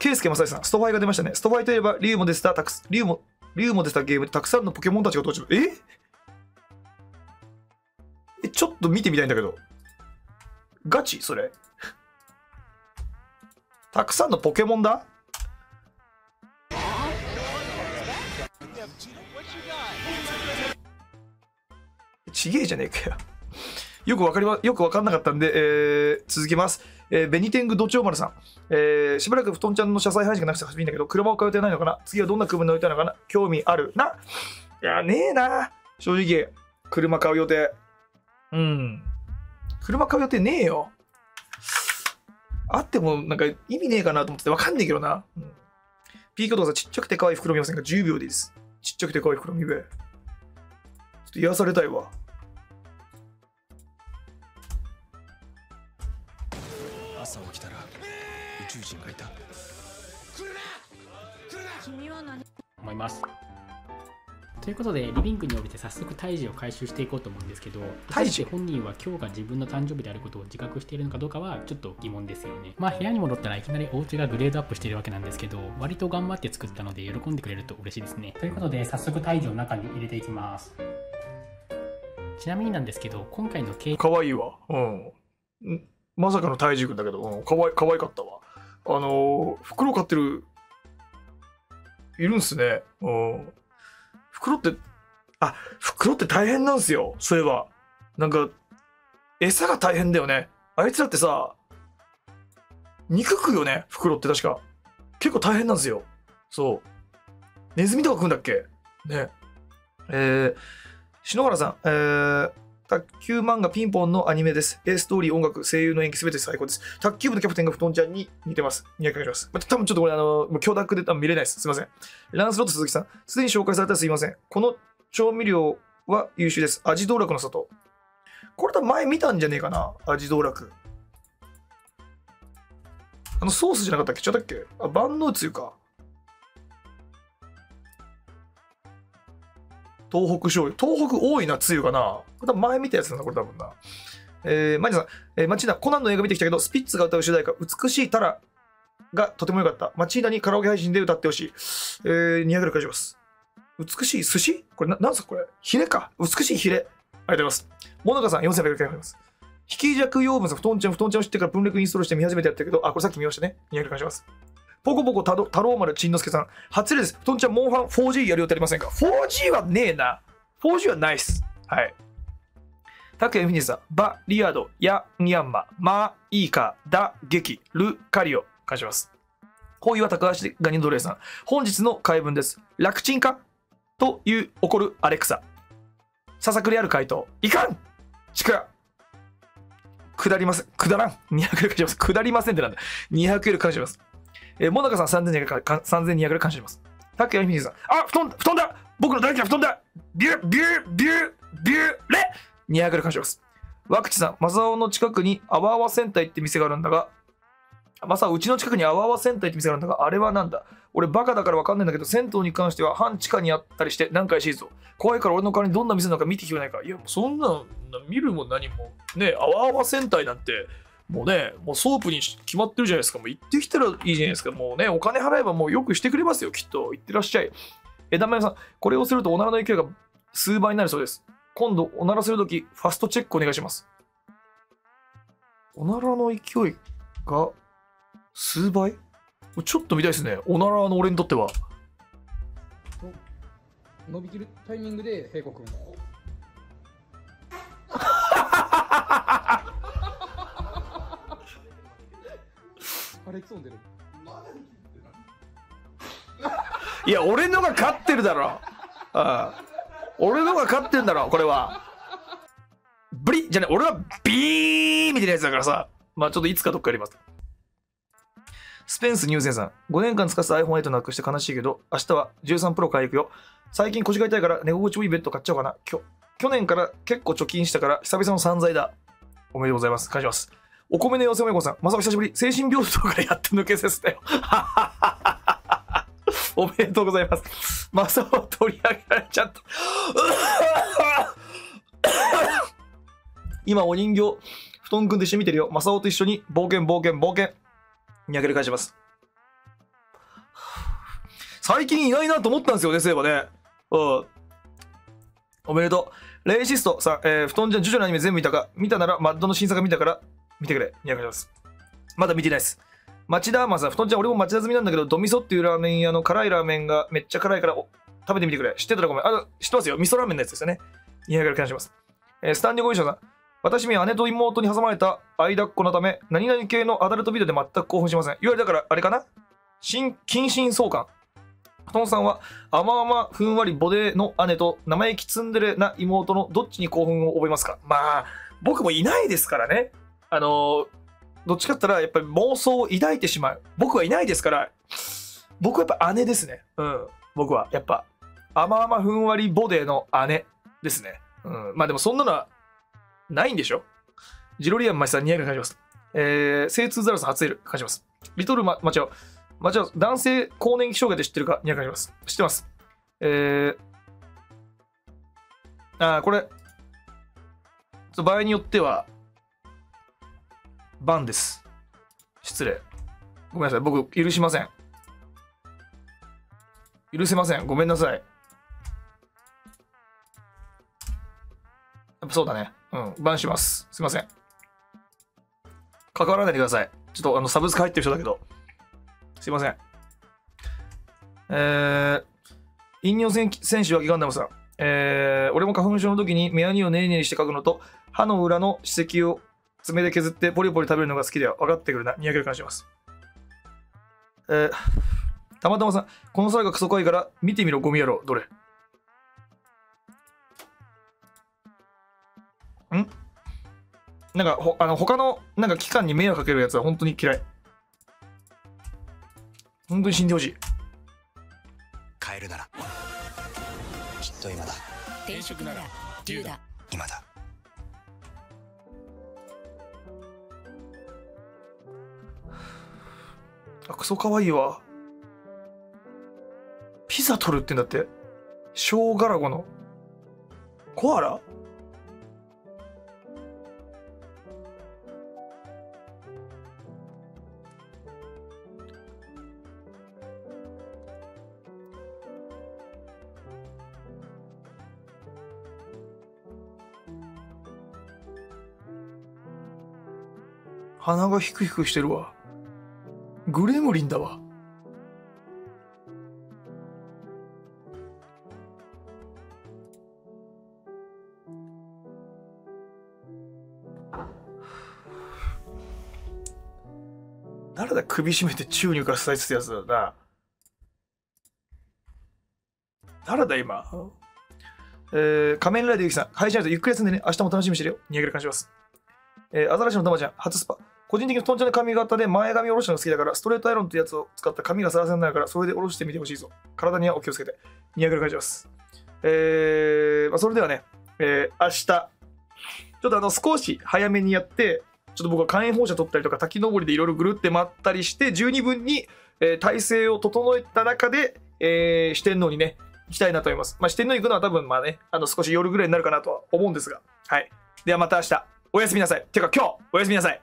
ケイスケマサイさん、ストファイが出ましたね。ストファイといえば、リュウモデスタ、たくリュウモ、リュウモデスタゲームでたくさんのポケモンたちが登場。え？え、ちょっと見てみたいんだけど。ガチ？それ。たくさんのポケモンだ？ちげえじゃねえかよ。よくわかりま、よくわかんなかったんで、えー、続きます。えー、ベニテングドチョウマルさん。えー、しばらく布団ちゃんの車載配信がなくてほしいんだけど、車を買う予定ないのかな？次はどんな車に乗りたいのかな？興味ある？な？いや、ねえな。正直、車買う予定。うん。車買う予定ねえよ。あっても、なんか意味ねえかなと思っててわかんねえけどな。うん、ピークドさん、ちっちゃくて可愛い袋見ませんか ?10 秒でいいです。ちっちゃくて可愛い袋見べ。ちょっと癒されたいわ。宙人がいた君は何？思います。ということで、リビングに降りて早速胎児を回収していこうと思うんですけど、胎児本人は今日が自分の誕生日であることを自覚しているのかどうかはちょっと疑問ですよね。まあ部屋に戻ったらいきなりお家がグレードアップしているわけなんですけど、割と頑張って作ったので喜んでくれると嬉しいですね。ということで、早速胎児を中に入れていきます。ちなみになんですけど、今回のケー可愛いわ。うん。んまさかの胎児くんだけど、うん、かわい可愛かったわ。あの、袋飼ってる、いるんすね。うん。袋って、あ、袋って大変なんすよ。そういえば。なんか、餌が大変だよね。あいつらってさ、肉食うよね、袋って確か。結構大変なんですよ。そう。ネズミとか食うんだっけ？ね。えー、篠原さん、えー、卓球漫画ピンポンのアニメです。えストーリー、音楽、声優の演技すべて最高です。卓球部のキャプテンが布団ちゃんに似てます。200回します。まあ、多分ちょっとこれ、あの、もう許諾で多分見れないです。すいません。ランスロット鈴木さん、すでに紹介されたらすいません。この調味料は優秀です。味道楽の里。これ多分前見たんじゃねえかな。味道楽。あのソースじゃなかったっけ？ちゃったっけ？あ、万能つゆか。東北醤油。東北多いな、つゆがな。これ多分前見たやつだな、これ多分な。えー、マジさん、えー、マチーナ、コナンの映画見てきたけど、スピッツが歌う主題歌、美しいタラがとても良かった。マチーナにカラオケ配信で歌ってほしい。えー、200ル返します。美しい寿司？これな、なんすかこれヒレか。美しいヒレ。ありがとうございます。モノカさん、4800回ます。引き弱養分さん、布団ちゃん、布団ちゃんを知ってから分類インストールして見始めてやったけど、あ、これさっき見ましたね。200返します。ポコポコ太郎太郎丸ちんのすけさん、初例です。布団ちゃん、モンハン 4G やる予定ありませんか ?4G はねえな。4G はないっす。はい。タクヤミフィニさん、バ、リアド、ヤ、ニャンマ、マ、イーカ、ダ、ゲキ、ル、カリオ、返します。ホイは高橋ガニドレイさん、本日の回文です。楽ちんか？という怒るアレクサ。ささくれある回答。いかんちくら下りません。下らん。200円返します。下りませんってなんだ。200円返します。えー、モナカさん3200円か3200円返します。タクヤミフィニさん、あ、布団、布団だ僕の大嫌いな布団だビュー、ビュー、ビュー、ビュー、レ200円返します。ワクチさん、マサオの近くにアワアワ戦隊って店があるんだが、マサオ、うちの近くにアワアワ戦隊って店があるんだが、あれはなんだ？俺バカだからわかんないんだけど、銭湯に関しては半地下にあったりして何回しいぞ。怖いから俺の代わりにどんな店なのか見てきてないか。いや、もうそんな見るも何も。ねアワアワ戦隊なんて、もうね、もうソープに決まってるじゃないですか。もう行ってきたらいいじゃないですか。もうね、お金払えばもうよくしてくれますよ、きっと。行ってらっしゃい。枝豆さん、これをするとおならの勢いが数倍になるそうです。今度、おならするとき、ファストチェックお願いします。おならの勢いが数倍？ちょっと見たいですね。おならの俺にとっては。伸びきるタイミングで平子君あれ潜んでるいや、俺のが勝ってるだろ。ああ俺のが勝ってんだろ、これは。ブリじゃね、俺はビーみたいなやつだからさ。まあちょっといつかどっかやります。スペンス入選さん、5年間使ってた iPhone8 なくして悲しいけど、明日は13 Pro 買い行くよ。最近腰が痛いから寝心地もいいベッド買っちゃおうかな。きょ去年から結構貯金したから久々の散財だ。おめでとうございます。感謝します。お米の寄せおめこさん、まさか久しぶり、精神病棟からやって抜けさせたよ。おめでとうございます。マサオ取り上げられちゃった。今お人形、布団組んで一緒に見てるよ。マサオと一緒に冒険冒険冒険。にあげる返します。最近いないなと思ったんですよね、そういえばね。うん。おめでとう。レイシストさん、えー、布団じゃん、ジョジョのアニメ全部見たか見たなら、マッドの新作見たから、見てくれ。200ます。まだ見てないです。町田アーマンさん、布団ちゃん、俺も町田済みなんだけど、ドミソっていうラーメン屋の辛いラーメンがめっちゃ辛いから、食べてみてくれ。知ってたらごめん。あ、知ってますよ。味噌ラーメンのやつですよね。200から感謝します。えー、スタンディングご一緒さん、私め姉と妹に挟まれた間っ子のため、何々系のアダルトビデオで全く興奮しません。いわゆるだから、あれかな？新、近親相関。布団さんは、甘々ふんわりボデーの姉と生意気ツンデレな妹のどっちに興奮を覚えますか？まあ、僕もいないですからね。あのどっちかって言ったら、やっぱり妄想を抱いてしまう。僕はいないですから、僕はやっぱ姉ですね。うん。僕は、やっぱ、甘々ふんわりボデーの姉ですね。うん。まあでもそんなのは、ないんでしょ？ジロリアンマシさん200円感じます。えー、精通ザラス初エル感じます。リトルママチャオ。マチオ、男性更年期障害で知ってるか200円感じます。知ってます。えー、あー、これ、場合によっては、バンです。失礼。ごめんなさい。僕、許しません。許せません。ごめんなさい。やっぱそうだね。うん。バンします。すいません。関わらないでください。ちょっと、あの、サブスク入ってる人だけど。すいません。えー、飲料選選手はギガンダムさん。えー、俺も花粉症の時に目やにをねりねりして書くのと、歯の裏の歯石を爪で削ってポリポリ食べるのが好きでは分かってくるな。200円感謝します。えー、たまたまさん、この際がクソ怖いから見てみろ、ゴミ野郎。どれ？ん？なんか、ほあの他のなんか機関に迷惑かけるやつは本当に嫌い。本当に死んでほしい。変えるならきっと今だ転職ならデューだ今だあ、クソ可愛いわ。ピザ取るってんだって。ショウガラゴの。コアラ？鼻がヒクヒクしてるわ。グレムリンだわ。誰だ首絞めて宙に浮かせたいってやつだな。誰だ今？えー、仮面ライダーゆきさん、配信あるとゆっくり休んでね、明日も楽しみにしてるよ。にやげる感じします。えー、アザラシのたまちゃん、初スパ。個人的にトンチャの髪型で前髪下ろしたの好きだから、ストレートアイロンってやつを使った髪がサラサラになるから、それで下ろしてみてほしいぞ。体にはお気をつけて。200円返します。えー、まあ、それではね、えー、明日、ちょっとあの、少し早めにやって、ちょっと僕は火炎放射取ったりとか、滝登りでいろいろぐるって回ったりして、十二分に、えー体勢を整えた中で、えー四天王にね、行きたいなと思います。まあ、四天王行くのは多分まあね、あの、少し夜ぐらいになるかなとは思うんですが。はい。ではまた明日、おやすみなさい。てか今日、おやすみなさい。